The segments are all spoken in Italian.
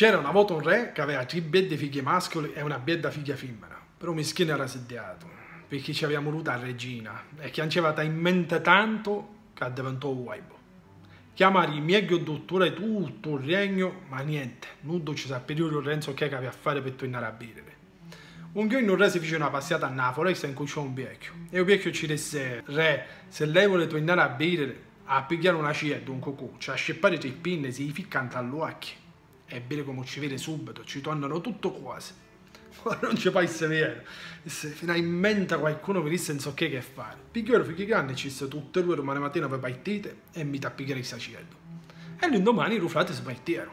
C'era una volta un re che aveva tre biedde figlie mascoli e una biedda figlia femmina, però mischino era sediato, perché ci aveva voluta la regina e che ancevata in mente tanto che diventò uomo. Chiamare miei dottore tutto il regno, ma niente, nudo ci sapeva il Renzo che aveva a fare per tornare a bere. Un giorno il re si fece una passata a Napoli e incontrò un vecchio. E il vecchio ci disse, re, se lei vuole tornare a bere, a pigliare una scia un cocò, cioè a sceppare tre pinne, si ficcano all'occhio e bere come ci vede subito, ci tornano tutto quasi. Ma non ci fai severo. Se finalmente qualcuno venisse non so che, che fare. Piglioro figli grandi ci sta tutte e due domani mattina per partite e mi tappigliare il sacerdo. E l'indomani i ruflati si partirono.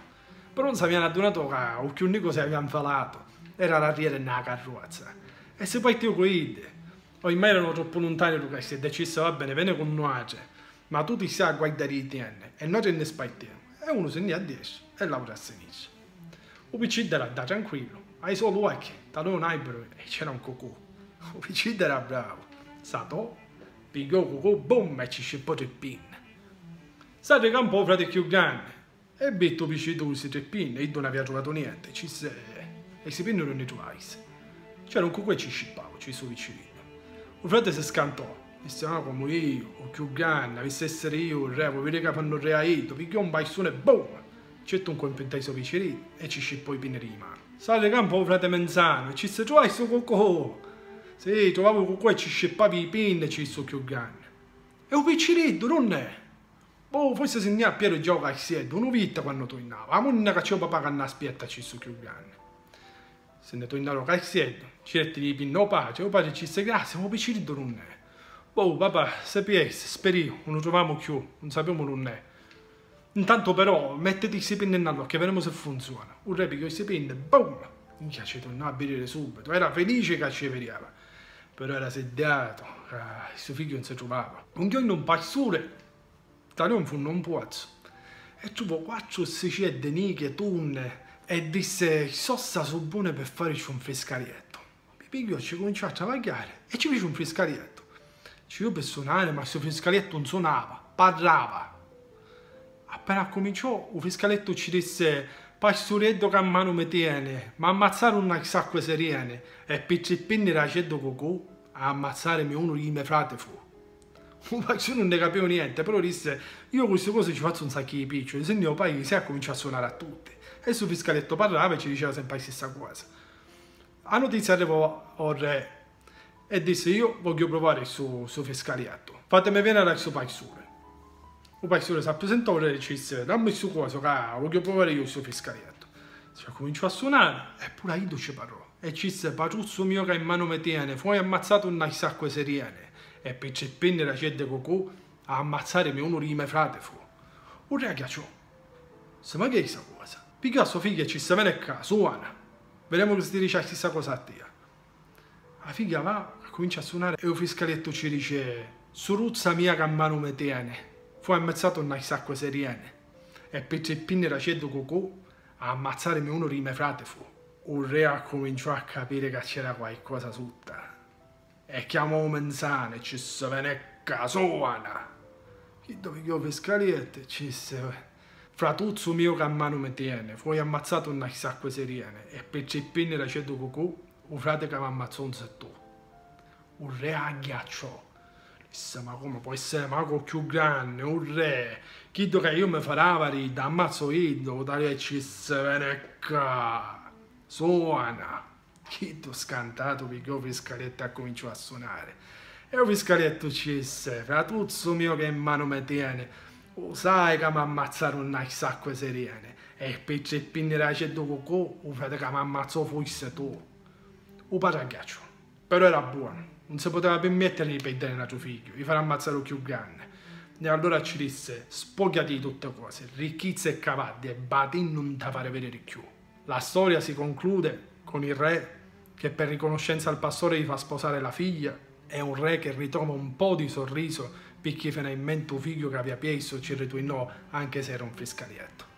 Però non si avevano addonato che o unico si aveva infalato. Era l'arriere nella carrozza. E si partì con ide. Ormai erano troppo lontani da si è deciso, va bene, viene con noi. Ma tu ti sai a guardare i tieni e noi ce ne spartiamo. E uno se ne a destra e l'altro a sinistra. Il piccino era da tranquillo, ai solo occhi, da un albero e c'era un cocò. Il piccino era bravo. Sato, pigliò il boom, e ci scippò tre pinne. State che un po' frate più grande. E betto piccino queste tre pinne, e non aveva trovato niente. Ci se... E si pinne non ne trovai. C'era un cocò e ci scippavo, ci suo vicino. Il frate si scantò. Disse, no, come io, o più grande, avesse essere io il re, vuoi vedere che fanno il re a Edo, pigliò un baissone, boom! C'è un colpo in testa piccino e ci scippò i pineri in mano. Sale campo frate Menzano e ci si trova questo cocco. Sì, trovavo cocco e ci scippavi i pinni e ci sto più grande. E un picciretto, non è? Boh, forse se ne ha Piero gioca a siedo, uno vita quando tornava. La monna che c'è papà che non aspetta ci sto più grande. Se ne tornava a siedo, ci retti di pinno pace, o padre ci sta grazie, un picciretto non è. Boh, papà, sapesse, speriamo, non troviamo più, non sappiamo non è. Intanto però mettiti i pinne nell'occhio, vedremo se funziona. Un re pigliò i pinne, boom! Minchia ci tornò a bere subito, era felice che ci vedeva. Però era sediato, ah, il suo figlio non si trovava. Un giorno un pastore, da non fu un pozzo, e trovò quattro secette niche, tunne, e disse, sossa sono buone per farci un frescarietto. Mi pigliò, ci cominciò a travagliare e ci fece un frescarietto. Ci io per suonare, ma questo frescarietto non suonava, parlava appena cominciò, il fiscaletto ci disse pastoretto che a mano mi tiene, ma ammazzare una sacque seriene e penni raceddo cocò a ammazzarmi uno di miei frate fu. Pastore non ne capivo niente, però disse io queste cose ci faccio un sacco di piccioli, se ne poi si cominciato a suonare a tutti. E il fiscaletto parlava e ci diceva sempre la stessa cosa. La notizia arrivò al re e disse io voglio provare il suo, suo fiscalietto, fatemi venire al suo pastore. Il pastore si presentò e disse dammi su cosa che voglio provare io il suo fiscalietto. Cioè, cominciò a suonare e pure Aido ci parlò. E ci disse patruzzo mio che in mano mi tiene, fuori ammazzato una sacque seriene. E per ceppenni la cedde cocò a ammazzarmi uno di miei frate fu. Un ghiacciò. Se ma che è questa cosa? Picca sua figlia ci sta bene qua, suona. Vediamo che si dice stessa cosa a te. La figlia va, comincia a suonare e il fiscaletto ci dice Suruzza mia che a mano mi tiene fu ammazzato una sacco seriene e per tre pinne racedo cocò a ammazzarmi uno dei miei frate fu. Un re cominciò a capire che c'era qualcosa sotto e chiamò Menzano e ci se venne casuana. Chi dove io pescariette ci se fratuzzo mio che a mano mi tiene, fu ammazzato una sacco seriene e per tre pinne racedo cocò un frate che mi ammazzò un settore. Un re agghiacciò Disse, ma come può essere mago più grande, un re? Chiedo che io mi farà rida, ammazzo io, dare ci se venecca. Suona. Chiedo scantato perché il fiscaletto cominciò a suonare. E il fiscaletto ci disse, fratuzzo mio che in mano mi tiene, o sai che mi ammazzarono una sacque seriene. E per tre pinne da ceddo cocò, o frate che mi ammazzò fosse tu. O pataghiaccio. Però era buono non si poteva permettere di perdere il nostro figlio, di far ammazzare il più grande. E allora ci disse, spogliati di tutte cose, ricchezza e cavalli, e bati non ti fare vedere più. La storia si conclude con il re che per riconoscenza al pastore gli fa sposare la figlia e un re che ritrova un po' di sorriso perché finalmente un figlio che aveva perso ci ritornò anche se era un frescarietto.